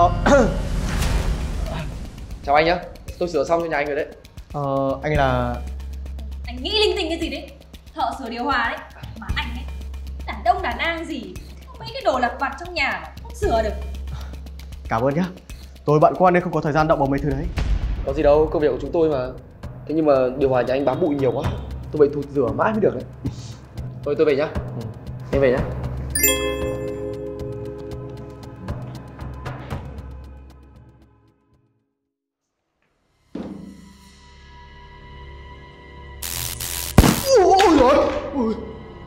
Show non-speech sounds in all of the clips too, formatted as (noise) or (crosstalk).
Ờ, (coughs) Chào anh nhá, tôi sửa xong cho nhà anh rồi đấy. Ờ, anh là... Anh nghĩ linh tinh cái gì đấy? Thợ sửa điều hòa đấy. Mà anh ấy Đàn đông đàn nang gì? Mấy cái đồ lặt vặt trong nhà không sửa được. Cảm ơn nhá. Tôi bận quá nên không có thời gian động vào mấy thứ đấy. Có gì đâu, công việc của chúng tôi mà. Thế nhưng mà điều hòa nhà anh bám bụi nhiều quá. Tôi phải thụt rửa mãi mới được đấy. Thôi tôi về nhá. Em về nhá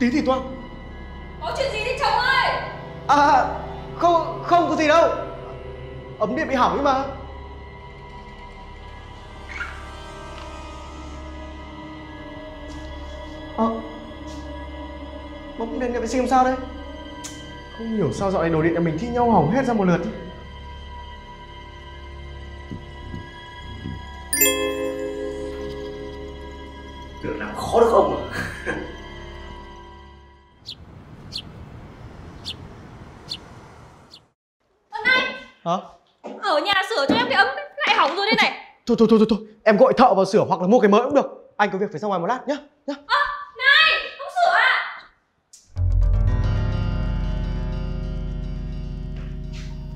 tí thì toang. Có chuyện gì đấy chồng ơi À, không, không có gì đâu. Ấm điện bị hỏng ấy mà. Ờ, bóng đèn nhà vệ sinh làm sao đây? Không hiểu sao dạo này đồ điện nhà mình thi nhau hỏng hết ra một lượt. Hả? Ở nhà sửa cho em cái ấm lại hỏng rồi đây này Thôi thôi thôi thôi, thôi. em gọi thợ vào sửa hoặc là mua cái mới cũng được. Anh có việc phải ra ngoài một lát nhá. nhá. Này không sửa à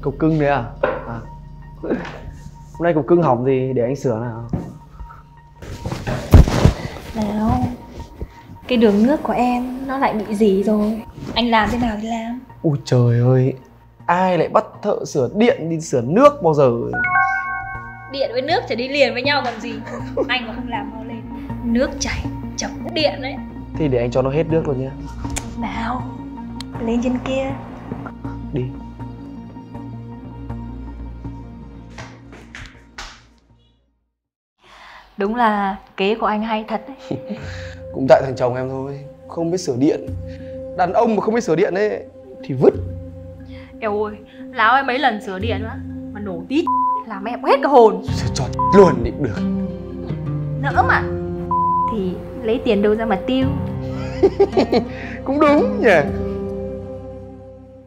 Cục cưng đấy à? à. Hôm nay cục cưng hỏng thì để anh sửa nào Nào Cái đường nước của em Nó lại bị gì rồi Anh làm thế nào thì làm Ui trời ơi Ai lại bắt thợ sửa điện đi sửa nước bao giờ? Điện với nước chả đi liền với nhau còn gì. Anh mà không làm mau lên. Nước chảy chậm điện đấy. Thì để anh cho nó hết nước luôn nhá. Nào Lên trên kia. Đi. Đúng là kế của anh hay thật đấy. Cũng tại thằng chồng em thôi Không biết sửa điện. Đàn ông mà không biết sửa điện ấy Thì vứt Eo ơi Láo em mấy lần sửa điện á Mà nổ tít. Làm em hết cả hồn. Sửa cho luôn cũng được. Nỡ mà. Thì lấy tiền đâu ra mà tiêu. (laughs) Cũng đúng nhỉ.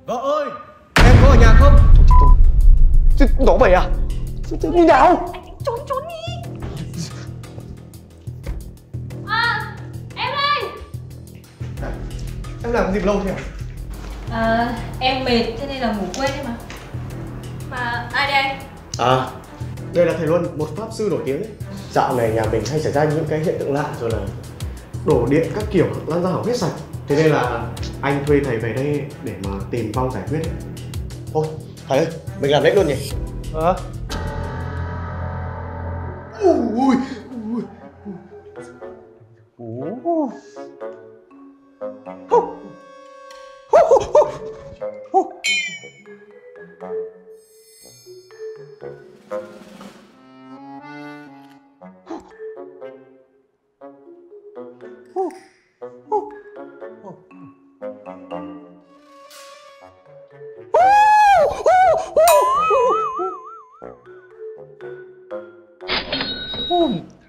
Vợ ơi, em có ở nhà không? Chứ Nó vậy à? Chứ, chứ như nào. Trốn trốn đi. À Em đây Em làm gì lâu thế à? À em mệt cho nên là ngủ quên đấy mà Mà ai đây À, đây là thầy Luân, một pháp sư nổi tiếng đấy. Dạo này nhà mình hay xảy ra những cái hiện tượng lạ rồi là đổ điện các kiểu lan ra hỏng hết sạch. Thế nên là anh thuê thầy về đây để mà tìm vong giải quyết. Thôi, thầy ơi, mình làm lễ luôn nhỉ? Ờ Ui, ui,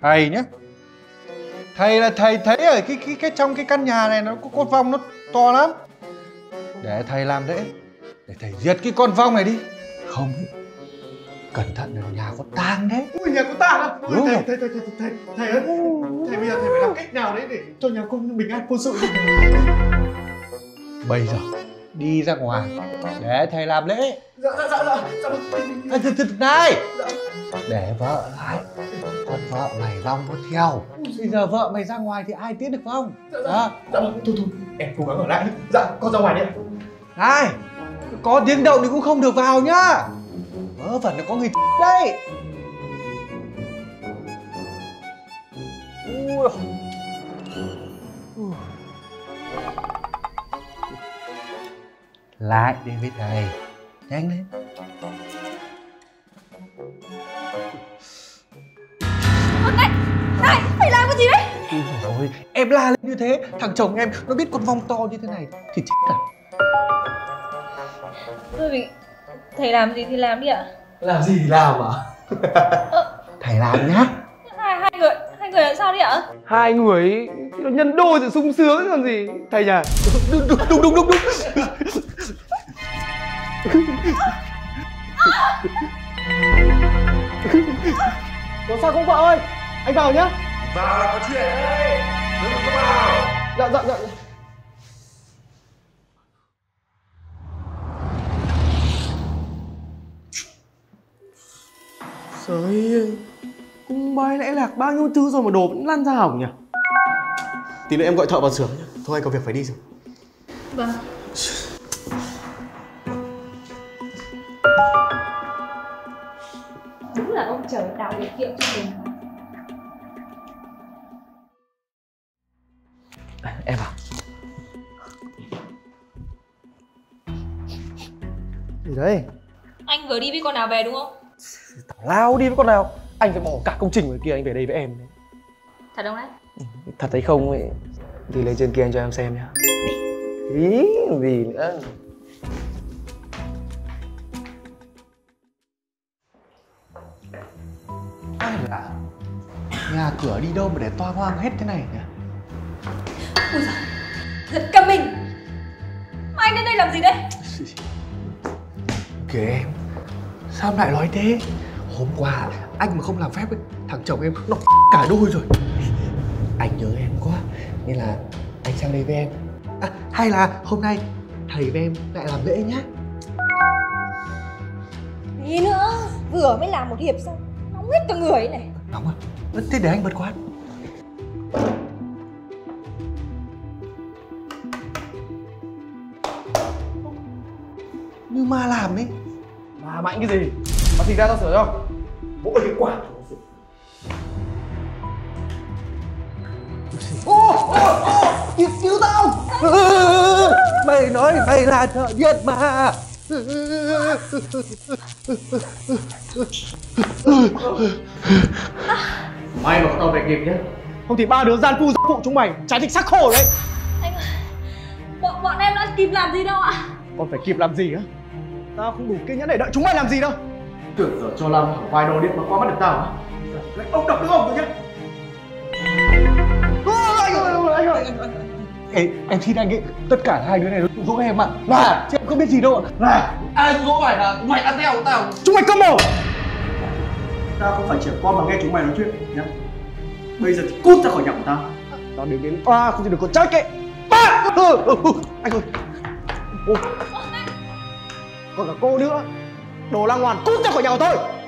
thầy nhé thầy là thầy thấy ở cái cái cái trong cái căn nhà này nó có con vong nó to lắm. Để thầy làm lễ để thầy diệt cái con vong này đi. Không cẩn thận ở nhà có tang đấy. Ui, nhà có tang à? Ui, thầy, thầy, thầy, thầy, thầy, thầy ơi, thầy bây giờ thầy phải làm cách nào đấy để cho nhà con bình an vô sự. bây giờ đi ra ngoài. Để thầy làm lễ. Dạ, dạ, dạ, dạ, dạ, à, th- th- này. Để vợ lại. Con vợ mày vong có theo. Bây giờ vợ mày ra ngoài thì ai tiết được vong đó. Dạ vâng, thôi thôi, em cố gắng ở lại. Dạ, con ra ngoài đi này có tiếng động thì cũng không được vào nhá. Vớ vẩn là có người (laughs) đây. Ui. Lại đi với thầy. Nhanh lên. Này Này Phải làm cái gì đấy? Ôi, em la lên như thế thằng chồng em nó biết con vong to như thế này thì chết à? Thôi thì Thầy làm gì thì làm đi ạ. Làm gì thì làm mà thầy làm nhá. Hai, hai người Hai người làm sao đi ạ? Hai người ấy, nó nhân đôi sự sung sướng còn gì Thầy nhỉ? Đúng đúng đúng đúng đúng, đúng. Có sao không vợ ơi? Anh vào nhá. Vào là có chuyện đấy Đừng có vào. Dạ dạ dạ. Trời ơi Cung bay lẽ lạc bao nhiêu thứ rồi mà đồ vẫn lan ra hỏng nhỉ? Tí nữa em gọi thợ vào sửa nhá. Thôi anh có việc phải đi rồi. Vâng Đúng là ông trời tạo điều kiện cho mình Em vào Gì đấy Anh vừa đi với con nào về đúng không? Tào lao đi với con nào Anh phải bỏ cả công trình ngoài kia anh về đây với em đấy. Thật không đấy? Thật hay không ấy Thì lên trên kia anh cho em xem nhá Ý gì nữa Ai lạ Nhà cửa đi đâu mà để toa hoang hết thế này nhỉ? Ui giời Thật cầm mình. Mà anh đến đây làm gì đấy? Kìa em Sao em lại nói thế? Hôm qua anh mà không làm phép ấy Thằng chồng em nó (laughs) cả đôi rồi. Anh nhớ em quá Nên là anh sang đây với em. À, Hay là hôm nay thầy với em lại làm lễ nhá Vừa mới làm một hiệp xong Nóng hết cả người ấy này Nóng à Thế để anh bật quán Như ma làm ấy. Mà mạnh cái gì? Mà thì ra tao sửa cho. Mỗi cái quả Cứu, cứu tao. Mày nói mày là thợ điện mà May mà có tao về kịp nhá. Không thì ba đứa gian phu phụ chúng mày Trái thịt xác khô đấy. Anh ơi Bọn, bọn em đã kịp làm gì đâu ạ? Còn phải kịp làm gì á? Tao không đủ kiên nhẫn để đợi chúng mày làm gì đâu. Tưởng giờ cho Lam hỏng vài đồ điện mà qua mắt được tao á. Lại ông đập đứa ông rồi nhá. Ôi, anh ơi, anh ơi, anh ơi. Ê, em xin anh ấy Tất cả hai đứa này nó dụ dỗ em ạ. Là, chứ em không biết gì đâu ạ. Là Ai dụ dỗ mày là mày ăn theo của tao. Chúng mày câm mồm Tao không phải trẻ con mà nghe chúng mày nói chuyện nhá. Bây giờ thì cút ra khỏi nhà của tao. Tao đừng đến oa không thì được con trách ấy Ba! Ừ, ừ, ừ. Anh ơi. Ô. Còn cả cô nữa. Đồ lang ngoan cút ra khỏi nhà của tôi